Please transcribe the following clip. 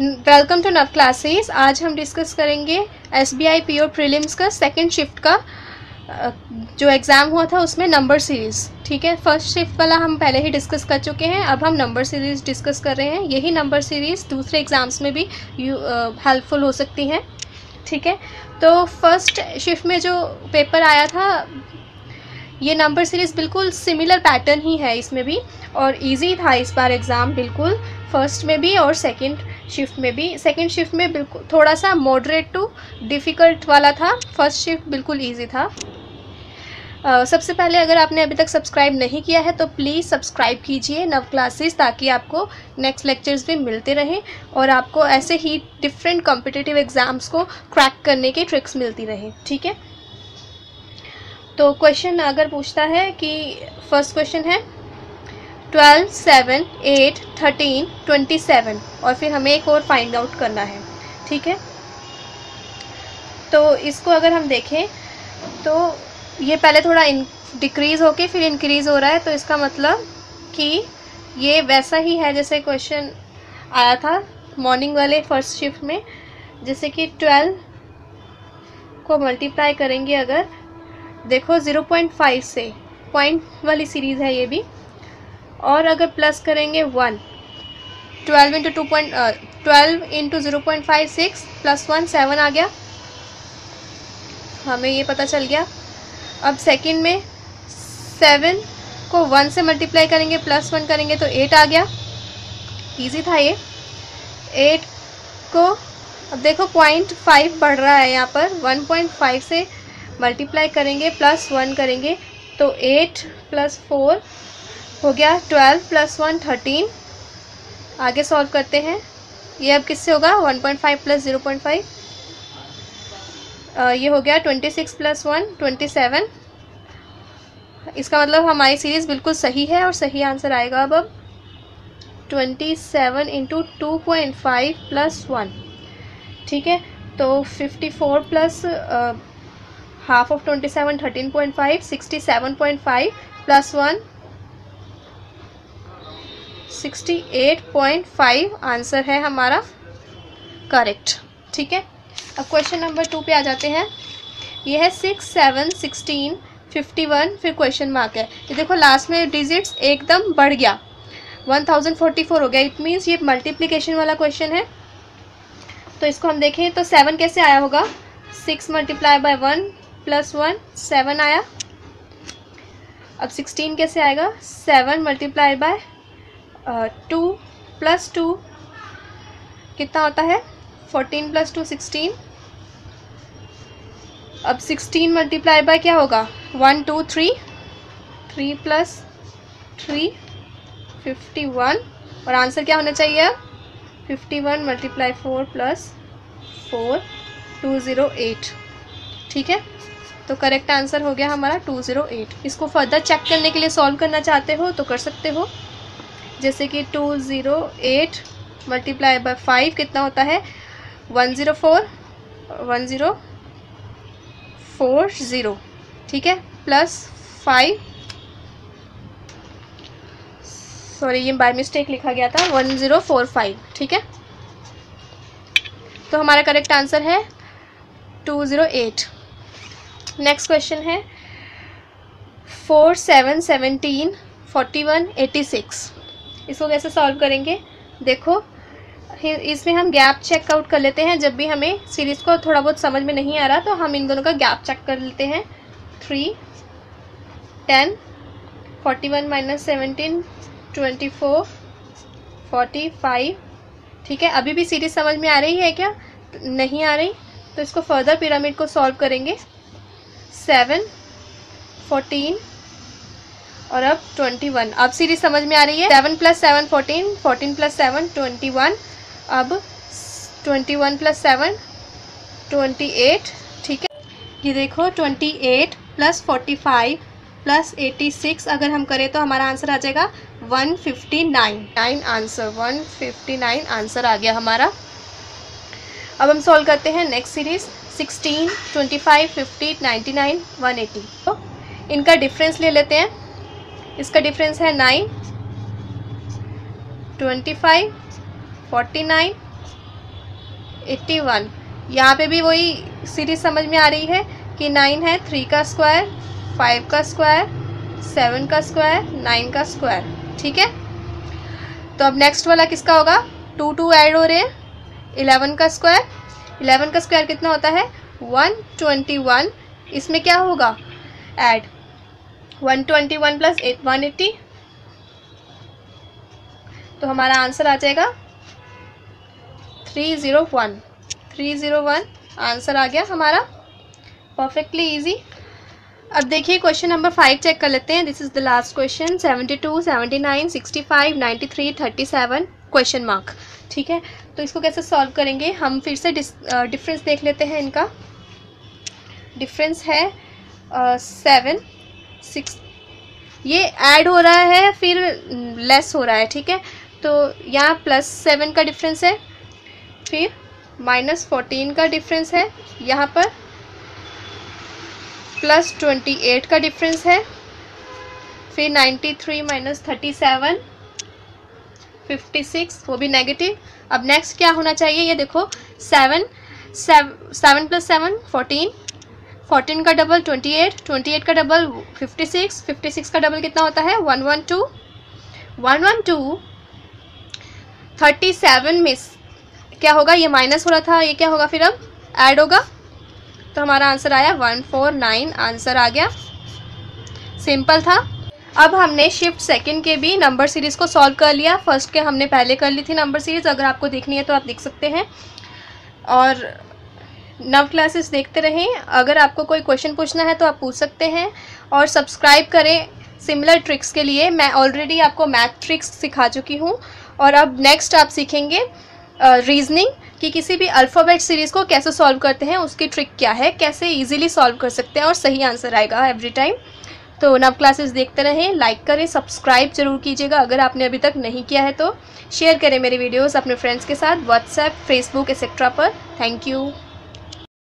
Welcome to नव classes आज हम डिस्कस करेंगे S B I P O prelims का सेकेंड शिफ्ट का जो एग्ज़ाम हुआ था उसमें नंबर सीरीज़ ठीक है? फ़र्स्ट शिफ्ट वाला हम पहले ही डिस्कस कर चुके हैं, अब हम नंबर सीरीज़ डिस्कस कर रहे हैं। यही नंबर सीरीज़ दूसरे एग्ज़ाम्स में भी हेल्पफुल हो सकती हैं, ठीक है? तो फ़र्स्ट शिफ्ट में जो पेपर आया था ये नंबर सीरीज़ बिल्कुल सिमिलर पैटर्न ही है इसमें भी और इजी था इस बार एग्ज़ाम बिल्कुल फ़र्स्ट में भी और सेकंड शिफ्ट में भी। सेकंड शिफ्ट में बिल्कुल थोड़ा सा मॉडरेट टू डिफ़िकल्ट वाला था। फ़र्स्ट शिफ्ट बिल्कुल इजी था। Uh, सबसे पहले अगर आपने अभी तक सब्सक्राइब नहीं किया है तो प्लीज़ सब्सक्राइब कीजिए नव क्लासेस ताकि आपको नेक्स्ट लेक्चर्स भी मिलते रहें और आपको ऐसे ही डिफरेंट कॉम्पिटिटिव एग्ज़ाम्स को क्रैक करने के ट्रिक्स मिलती रहे। ठीक है? तो क्वेश्चन अगर पूछता है कि फ़र्स्ट क्वेश्चन है twelve seven eight thirteen twenty seven और फिर हमें एक और फाइंड आउट करना है, ठीक है? तो इसको अगर हम देखें तो ये पहले थोड़ा डिक्रीज़ होके फिर इंक्रीज़ हो रहा है तो इसका मतलब कि ये वैसा ही है जैसे क्वेश्चन आया था मॉर्निंग वाले फ़र्स्ट शिफ्ट में, जैसे कि ट्वेल्व को मल्टीप्लाई करेंगे अगर देखो ज़ीरो पॉइंट फाइव से पॉइंट वाली सीरीज़ है ये भी। और अगर प्लस करेंगे one twelve into two point twelve into zero point five six plus one seven आ गया। हमें ये पता चल गया। अब सेकंड में सेवन को वन से मल्टीप्लाई करेंगे प्लस वन करेंगे तो एट आ गया। इजी था ये। एट को, अब देखो पॉइंट फाइव बढ़ रहा है यहाँ पर। वन पॉइंट फाइव से मल्टीप्लाई करेंगे प्लस वन करेंगे तो एट प्लस फोर हो गया ट्वेल्व प्लस वन थर्टीन आगे सॉल्व करते हैं। ये अब किससे होगा? One point five plus zero point five ये हो गया twenty six plus one twenty seven इसका मतलब हमारी सीरीज़ बिल्कुल सही है और सही आंसर आएगा अब अब। Twenty seven into two point five plus one ठीक है? तो fifty four plus half of twenty seven thirteen point five sixty seven point five plus one sixty eight point five answer है हमारा करेक्ट ठीक है? अब क्वेश्चन नंबर टू पे आ जाते हैं. ये है six seven sixteen fifty one फिर क्वेश्चन मार्क है. ये देखो लास्ट में डिजिट्स एकदम बढ़ गया. वन थाउज़ेंड फोर्टी फोर हो गया. इट मीन्स ये मल्टीप्लिकेशन वाला क्वेश्चन है. तो इसको हम देखें तो सेवन कैसे आया होगा? Six multiply by one plus one, seven आया। अब सिक्सटीन कैसे आएगा? Seven multiply by two plus two. कितना होता है? Fourteen plus two, sixteen. अब सिक्सटीन मल्टीप्लाई बाय क्या होगा? One, two, three. Three plus three, fifty one. और आंसर क्या होना चाहिए अब? Fifty one multiply four plus four, two zero eight. ठीक है? तो करेक्ट आंसर हो गया हमारा टू ज़ीरो एट इसको फर्दर चेक करने के लिए सॉल्व करना चाहते हो तो कर सकते हो। जैसे कि two zero eight multiply by five कितना होता है? One zero four one zero four zero ठीक है? प्लस फाइव सॉरी ये बाय मिस्टेक लिखा गया था वन ज़ीरो फोर फाइव ठीक है? तो हमारा करेक्ट आंसर है two zero eight next question है. Four seven seventeen forty one eighty six इसको कैसे सॉल्व करेंगे? देखो इसमें हम गैप चेक आउट कर लेते हैं. जब भी हमें सीरीज़ को थोड़ा बहुत समझ में नहीं आ रहा तो हम इन दोनों का गैप चेक कर लेते हैं. Three ten forty one minus seventeen twenty four forty five ठीक है? अभी भी सीरीज़ समझ में आ रही है क्या? नहीं आ रही? तो इसको फर्दर पिरामिड को सॉल्व करेंगे. सेवन, फोर्टीन, और अब ट्वेंटी वन। अब सीरीज़ समझ में आ रही है। Seven plus seven, fourteen fourteen plus seven, twenty one. अब twenty one plus seven, twenty eight. ठीक है? ये देखो, twenty eight plus forty five plus eighty six. अगर हम करें तो हमारा आंसर आ जाएगा one fifty nine. Nine answer, one fifty nine answer आ गया हमारा। अब हम सॉल्व करते हैं next series. Sixteen twenty five fifty ninety nine one eighty तो इनका डिफरेंस ले लेते हैं। इसका डिफरेंस है nine twenty five forty nine eighty one यहाँ पे भी वही सीरीज़ समझ में आ रही है कि नाइन है थ्री का स्क्वायर फाइव का स्क्वायर सेवन का स्क्वायर नाइन का स्क्वायर ठीक है? तो अब नेक्स्ट वाला किसका होगा? टू टू ऐड हो रहे हैं। इलेवन का स्क्वायर इलेवन का स्क्वायर कितना होता है? One twenty one. इसमें क्या होगा? Add one twenty one plus eight one eighty. तो हमारा आंसर आ जाएगा three zero one three zero one answer आ गया हमारा। परफेक्टली इजी अब देखिए क्वेश्चन नंबर फाइव चेक कर लेते हैं। This is the last question seventy two seventy nine sixty five ninety three thirty seven question mark ठीक है? तो इसको कैसे सॉल्व करेंगे? हम फिर से डिफरेंस देख लेते हैं इनका। डिफरेंस है सेवन सिक्स ये ऐड हो रहा है, फिर लेस हो रहा है, ठीक है? तो यहाँ प्लस सेवन का डिफरेंस है, फिर माइनस फोर्टीन का डिफरेंस है, यहाँ पर प्लस ट्वेंटी एट का डिफरेंस है, फिर ninety three minus thirty seven fifty six वो भी नेगेटिव अब नेक्स्ट क्या होना चाहिए? ये देखो seven seven plus seven fourteen fourteen का double twenty eight twenty eight का double fifty six fifty six का डबल कितना होता है? One one two one one two thirty seven में क्या होगा? ये माइनस हो रहा था. ये क्या होगा फिर अब? ऐड होगा. तो हमारा आंसर आया वन फोर नाइन आंसर आ गया. सिंपल था. अब हमने शिफ्ट सेकंड के भी नंबर सीरीज़ को सॉल्व कर लिया। फ़र्स्ट के हमने पहले कर ली थी नंबर सीरीज़ अगर आपको देखनी है तो आप देख सकते हैं। और नव क्लासेस देखते रहें। अगर आपको कोई क्वेश्चन पूछना है तो आप पूछ सकते हैं। और सब्सक्राइब करें सिमिलर ट्रिक्स के लिए। मैं ऑलरेडी आपको मैथ ट्रिक्स सिखा चुकी हूँ। और अब नेक्स्ट आप सीखेंगे रीजनिंग uh, कि किसी भी अल्फ़ाबेट सीरीज़ को कैसे सॉल्व करते हैं उसकी ट्रिक क्या है कैसे इजीली सॉल्व कर सकते हैं और सही आंसर आएगा एवरी टाइम तो नव क्लासेस देखते रहें लाइक करें सब्सक्राइब ज़रूर कीजिएगा। अगर आपने अभी तक नहीं किया है तो शेयर करें मेरे वीडियोस अपने फ्रेंड्स के साथ व्हाट्सएप फेसबुक एक्सेट्रा पर। Thank you